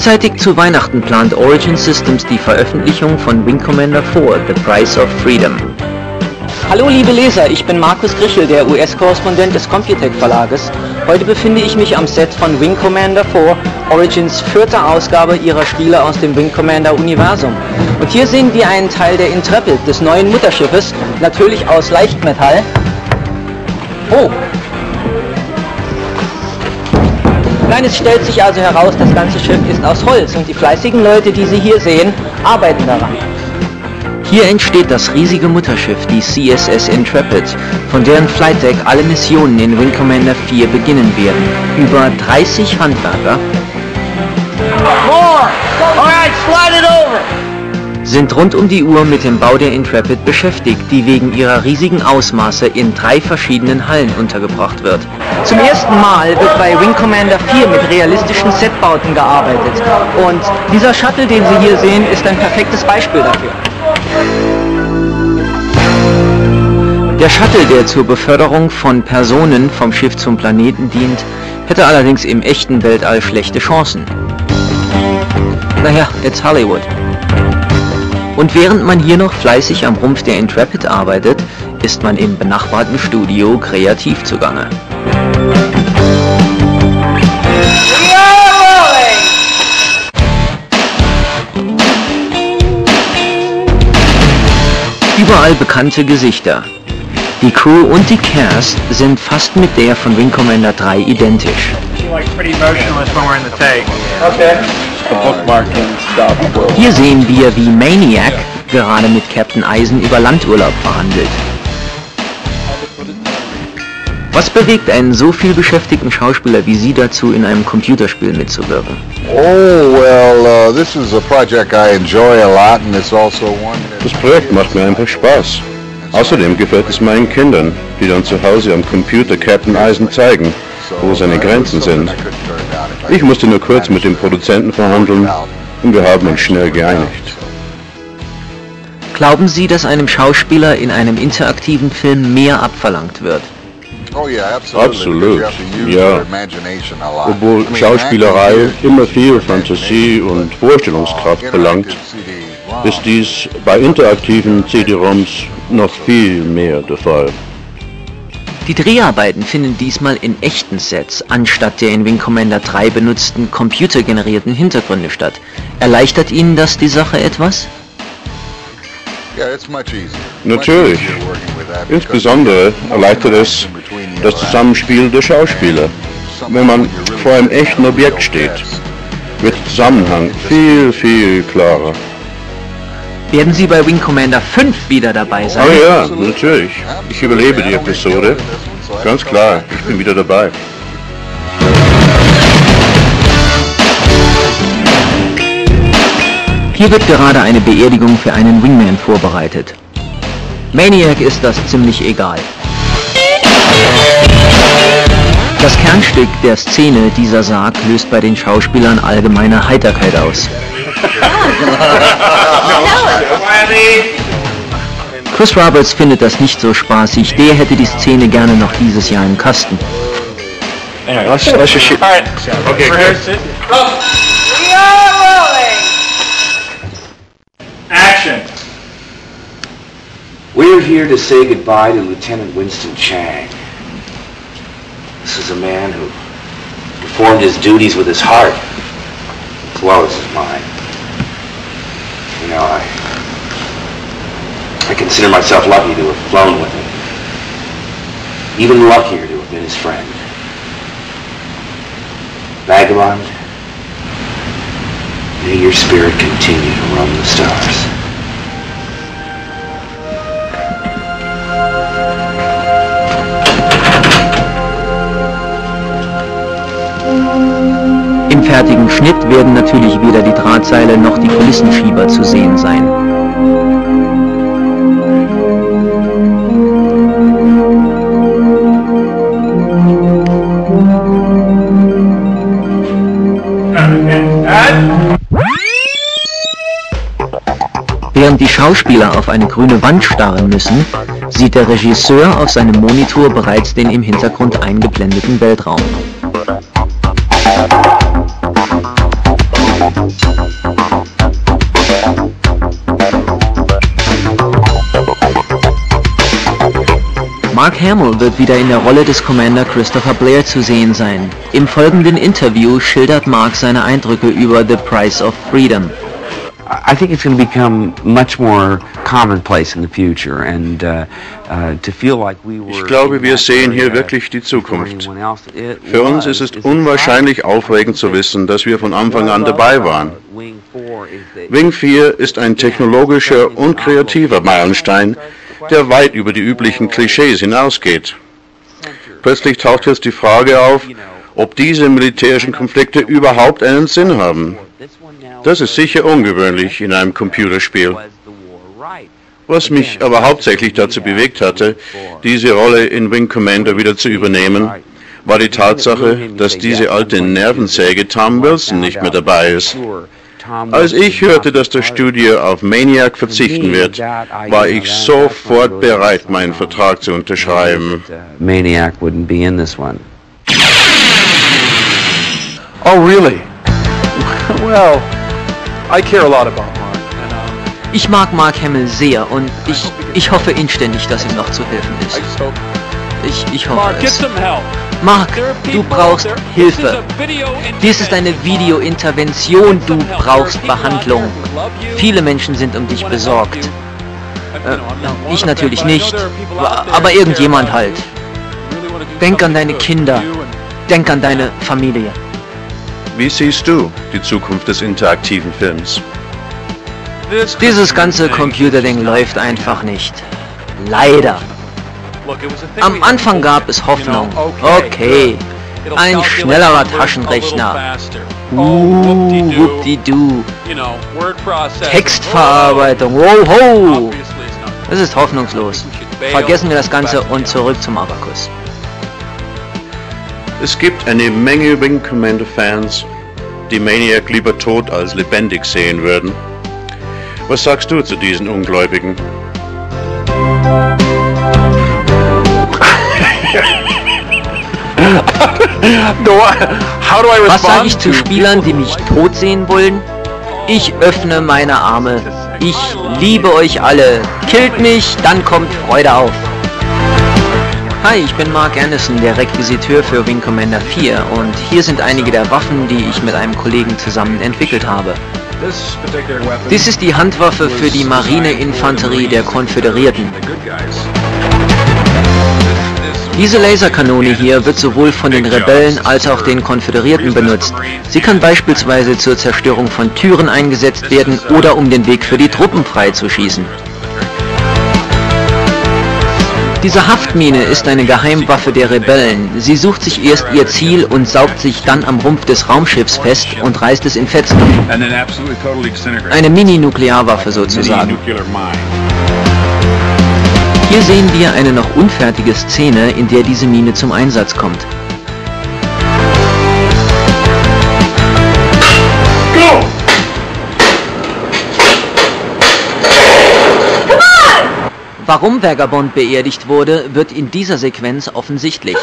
Rechtzeitig zu Weihnachten plant Origin Systems die Veröffentlichung von Wing Commander 4 The Price of Freedom. Hallo liebe Leser, ich bin Markus Grischel, der US-Korrespondent des Computec Verlages. Heute befinde ich mich am Set von Wing Commander 4, Origins vierte Ausgabe ihrer Spiele aus dem Wing Commander Universum. Und hier sehen wir einen Teil der Intrepid, des neuen Mutterschiffes, natürlich aus Leichtmetall. Oh, Nein, es stellt sich also heraus, das ganze Schiff ist aus Holz und die fleißigen Leute, die Sie hier sehen, arbeiten daran. Hier entsteht das riesige Mutterschiff, die CSS Intrepid, von deren Flight Deck alle Missionen in Wing Commander 4 beginnen werden. Über 30 Handwerker More! Alright, slide it over! Sind rund um die Uhr mit dem Bau der Intrepid beschäftigt, die wegen ihrer riesigen Ausmaße in drei verschiedenen Hallen untergebracht wird. Zum ersten Mal wird bei Wing Commander 4 mit realistischen Setbauten gearbeitet und dieser Shuttle, den Sie hier sehen, ist ein perfektes Beispiel dafür. Der Shuttle, der zur Beförderung von Personen vom Schiff zum Planeten dient, hätte allerdings im echten Weltall schlechte Chancen. Naja, it's Hollywood. Und während man hier noch fleißig am Rumpf der Intrepid arbeitet, ist man im benachbarten Studio kreativ zugange. Überall bekannte Gesichter. Die Crew und die Cast sind fast mit der von Wing Commander 3 identisch. like pretty motionless when we're in the tank. Okay. Hier sehen wir, wie Maniac gerade mit Captain Eisen über Landurlaub verhandelt. Was bewegt einen so viel beschäftigten Schauspieler wie Sie dazu, in einem Computerspiel mitzuwirken? Oh, well, uh, this is a project I enjoy a lot, and it's also one that... Das Projekt macht mir einfach Spaß. Außerdem gefällt es meinen Kindern, die dann zu Hause am Computer Captain Eisen zeigen, wo seine Grenzen sind. Ich musste nur kurz mit dem Produzenten verhandeln und wir haben uns schnell geeinigt. Glauben Sie, dass einem Schauspieler in einem interaktiven Film mehr abverlangt wird? Oh, yeah, absolutely. Absolut, ja. Obwohl Schauspielerei immer viel Fantasie und Vorstellungskraft belangt, CD-ROM. ist dies bei interaktiven CD-ROMs noch viel mehr der Fall. Die Dreharbeiten finden diesmal in echten Sets, anstatt der in Wing Commander 3 benutzten computergenerierten Hintergründe statt. Erleichtert Ihnen das die Sache etwas? Natürlich. Insbesondere erleichtert es das Zusammenspiel der Schauspieler. Wenn man vor einem echten Objekt steht, wird der Zusammenhang viel, viel klarer. Werden Sie bei Wing Commander 5 wieder dabei sein? Oh ja, natürlich. Ich überlebe die Episode. Ganz klar, ich bin wieder dabei. Hier wird gerade eine Beerdigung für einen Wingman vorbereitet. Maniac ist das ziemlich egal. Das Kernstück der Szene, dieser Sarg, löst bei den Schauspielern allgemeine Heiterkeit aus. Chris Roberts findet das nicht so spaßig, der hätte die Szene gerne noch dieses Jahr im Kasten. Let's, let's just shoot. All right. Okay, Rehearse it. We are rolling! Action. We're here to say goodbye to Lieutenant Winston Chang. This is a man who performed his duties with his heart as well as his mind. You know, I I consider myself lucky to have flown with him. Even luckier to have been his friend. Vagabond, may your spirit continue to roam the stars. Im fertigen Schnitt werden natürlich weder die Drahtseile noch die Kulissenschieber zu sehen sein. Schauspieler auf eine grüne Wand starren müssen, sieht der Regisseur auf seinem Monitor bereits den im Hintergrund eingeblendeten Weltraum. Mark Hamill wird wieder in der Rolle des Commander Christopher Blair zu sehen sein. Im folgenden Interview schildert Mark seine Eindrücke über The Price of Freedom. I think it's going to become much more commonplace in the future and uh, uh, to feel like we were Ich glaube, wir sehen hier wirklich die Zukunft. Für uns ist es unwahrscheinlich aufregend zu wissen, dass wir von Anfang an dabei waren. Wing 4 ist ein technologischer und kreativer Meilenstein, der weit über die üblichen Klischees hinausgeht. Plötzlich taucht jetzt die Frage auf, ob diese militärischen Konflikte überhaupt einen Sinn haben. Das ist sicher ungewöhnlich in einem Computerspiel. Was mich aber hauptsächlich dazu bewegt hatte, diese Rolle in Wing Commander wieder zu übernehmen, war die Tatsache, dass diese alte Nervensäge Tom Wilson nicht mehr dabei ist. Als ich hörte, dass das Studio auf Maniac verzichten wird, war ich sofort bereit, meinen Vertrag zu unterschreiben. Maniac wouldn't be in this one. Oh, really? well, I care a lot about Mark. And, um, Ich mag Mark Hamill sehr und ich, ich hoffe inständig, dass ihm noch zu helfen ist. Ich, ich hoffe Mark, es. Mark, du brauchst Hilfe. Dies ist eine Videointervention, du brauchst Behandlung. Viele Menschen sind um dich besorgt. Äh, ich natürlich nicht, aber irgendjemand halt. Denk an deine Kinder. Denk an deine Familie. Wie siehst du die Zukunft des interaktiven Films? Dieses ganze Computerding läuft einfach nicht. Leider. Am Anfang gab es Hoffnung. Okay. Ein schnellerer Taschenrechner. Uh, whoopdi-doo. Textverarbeitung. Wow, ho. Das ist hoffnungslos. Vergessen wir das Ganze und zurück zum Abakus. Es gibt eine Menge Wing Commander Fans, die Maniac lieber tot als lebendig sehen würden. Was sagst du zu diesen Ungläubigen? Was sage ich zu Spielern, die mich tot sehen wollen? Ich öffne meine Arme. Ich liebe euch alle. Killt mich, dann kommt Freude auf. Hi, ich bin Mark Anderson, der Requisiteur für Wing Commander 4 und hier sind einige der Waffen, die ich mit einem Kollegen zusammen entwickelt habe. Dies ist die Handwaffe für die Marineinfanterie der Konföderierten. Diese Laserkanone hier wird sowohl von den Rebellen als auch den Konföderierten benutzt. Sie kann beispielsweise zur Zerstörung von Türen eingesetzt werden oder um den Weg für die Truppen freizuschießen. Diese Haftmine ist eine Geheimwaffe der Rebellen. Sie sucht sich erst ihr Ziel und saugt sich dann am Rumpf des Raumschiffs fest und reißt es in Fetzen. Eine Mini-Nuklearwaffe sozusagen. Hier sehen wir eine noch unfertige Szene, in der diese Mine zum Einsatz kommt. Warum Vagabond beerdigt wurde, wird in dieser Sequenz offensichtlich.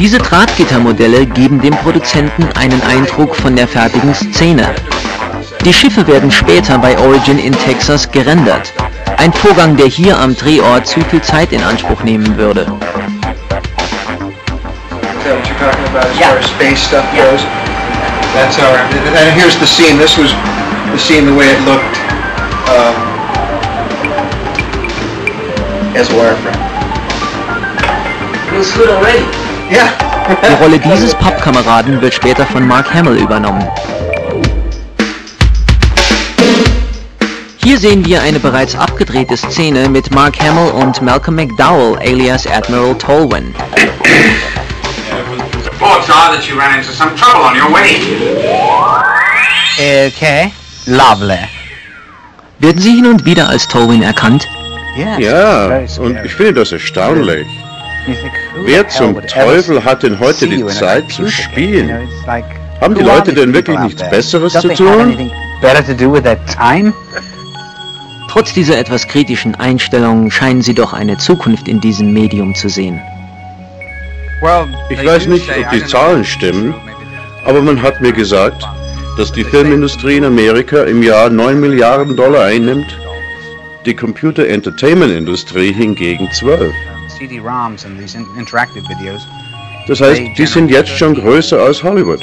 Diese Drahtgittermodelle geben dem Produzenten einen Eindruck von der fertigen Szene. Die Schiffe werden später bei Origin in Texas gerendert. Ein Vorgang, der hier am Drehort zu viel Zeit in Anspruch nehmen würde. Is and here's the way it looked, um, as Wireframe. Yeah. Die Rolle dieses Pappkameraden wird später von Mark Hamill übernommen. Hier sehen wir eine bereits abgedrehte Szene mit Mark Hamill und Malcolm McDowell alias Admiral Tolwyn. Reports are that you ran into some trouble on your way. Okay. Lovely. Werden Sie hin und wieder als Tolwyn erkannt? Ja, und ich finde das erstaunlich. Wer zum Teufel hat denn heute die Zeit zu spielen? Haben die Leute denn wirklich nichts? Besseres zu tun? Trotz dieser etwas kritischen Einstellung scheinen Sie doch eine Zukunft in diesem Medium zu sehen. Ich weiß nicht, ob die Zahlen stimmen, aber man hat mir gesagt, dass die Filmindustrie in Amerika im Jahr 9 Milliarden Dollar einnimmt. die Computer-Entertainment-Industrie hingegen 12. CD-ROMs and these in interactive videos. Das heißt, die sind jetzt schon größer als Hollywood.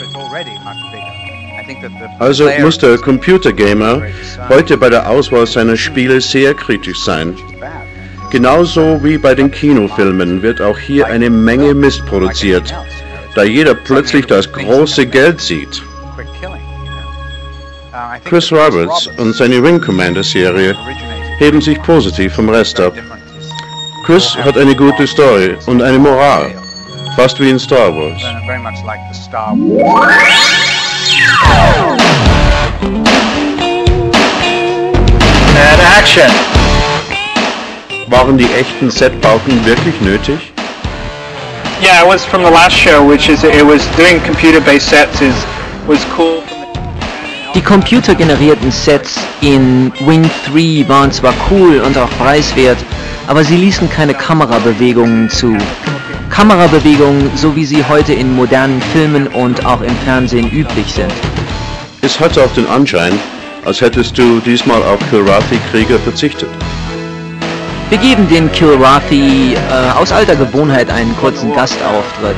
Also muss der Computergamer heute bei der Auswahl seiner Spiele sehr kritisch sein. Genauso wie bei den Kinofilmen wird auch hier eine Menge Mist produziert, da jeder plötzlich das große Geld sieht. Chris Roberts und seine Ring Commander Serie heben sich positiv vom Rest ab. Chris hat eine gute Story und eine Moral, fast wie in Star Wars. And action! Waren die echten Setbauten wirklich nötig? Yeah, it was from the last show, which is it was doing computer-based sets is was cool. Die computergenerierten Sets in Wing 3 waren zwar cool und auch preiswert, aber sie ließen keine Kamerabewegungen zu. Kamerabewegungen, so wie sie heute in modernen Filmen und auch im Fernsehen üblich sind. Es hatte auch den Anschein, als hättest du diesmal auf Kilrathi-Krieger verzichtet. Wir geben den Kilrathi äh, aus alter Gewohnheit einen kurzen Gastauftritt.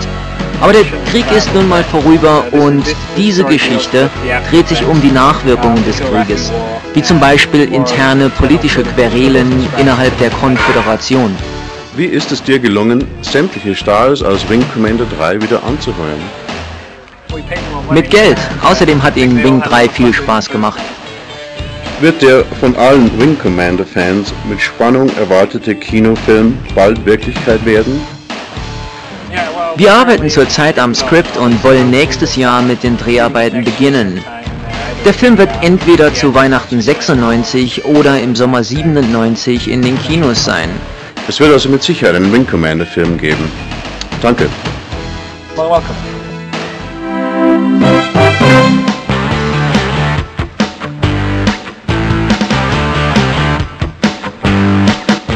Aber der Krieg ist nun mal vorüber und diese Geschichte dreht sich um die Nachwirkungen des Krieges, wie zum Beispiel interne politische Querelen innerhalb der Konföderation. Wie ist es dir gelungen, sämtliche Stars aus Wing Commander 3 wieder anzuheuern? Mit Geld. Außerdem hat ihm Wing 3 viel Spaß gemacht. Wird der von allen Wing Commander Fans mit Spannung erwartete Kinofilm bald Wirklichkeit werden? Wir arbeiten zurzeit am Skript und wollen nächstes Jahr mit den Dreharbeiten beginnen. Der Film wird entweder zu Weihnachten 96 oder im Sommer 97 in den Kinos sein. Es wird also mit Sicherheit einen Wing Commander Film geben. Danke. Well, welcome.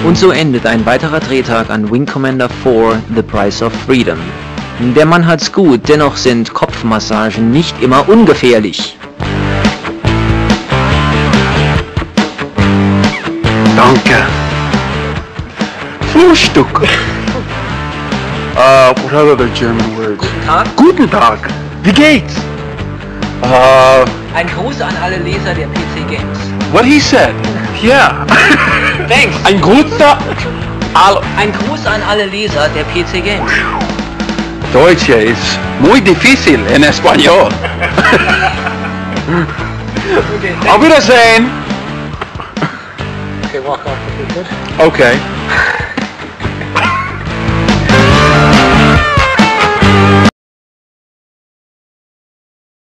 Und so endet ein weiterer Drehtag an Wing Commander 4 The Price of Freedom. Der Mann hat's gut, dennoch sind Kopfmassagen nicht immer ungefährlich. Danke. Frühstück. Uh, what are other German words? Tag. Guten Tag. Wie geht's? Uh, Ein Gruß an alle Leser der PC Games. what he said. Yeah. Thanks. Ein guter... Ein Gruß an alle Leser der PC Games. Deutsch es muy difícil en español. Auf Wiedersehen. Okay, walk off if you could. Okay.